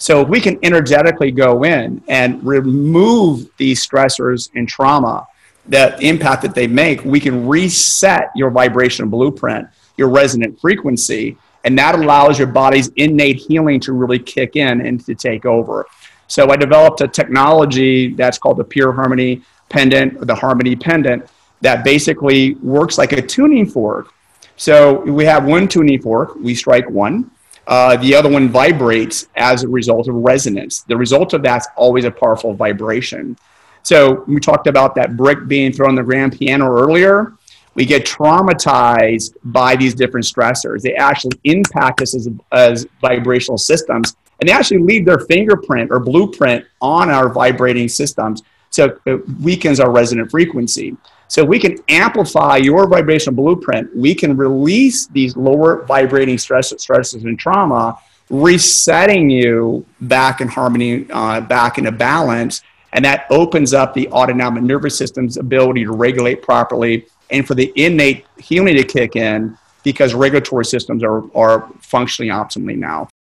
So if we can energetically go in and remove these stressors and trauma, that impact that they make, we can reset your vibrational blueprint, your resonant frequency, and that allows your body's innate healing to really kick in and to take over. So I developed a technology that's called the Pure Harmony Pendant, or the Harmony Pendant, that basically works like a tuning fork. So we have one tuning fork, we strike one. Uh, the other one vibrates as a result of resonance. The result of that's always a powerful vibration. So we talked about that brick being thrown on the grand piano earlier. We get traumatized by these different stressors. They actually impact us as, as vibrational systems, and they actually leave their fingerprint or blueprint on our vibrating systems. So it weakens our resonant frequency. So we can amplify your vibrational blueprint. We can release these lower vibrating stress, stresses and trauma, resetting you back in harmony, uh, back into balance. And that opens up the autonomic nervous system's ability to regulate properly and for the innate healing to kick in because regulatory systems are, are functioning optimally now.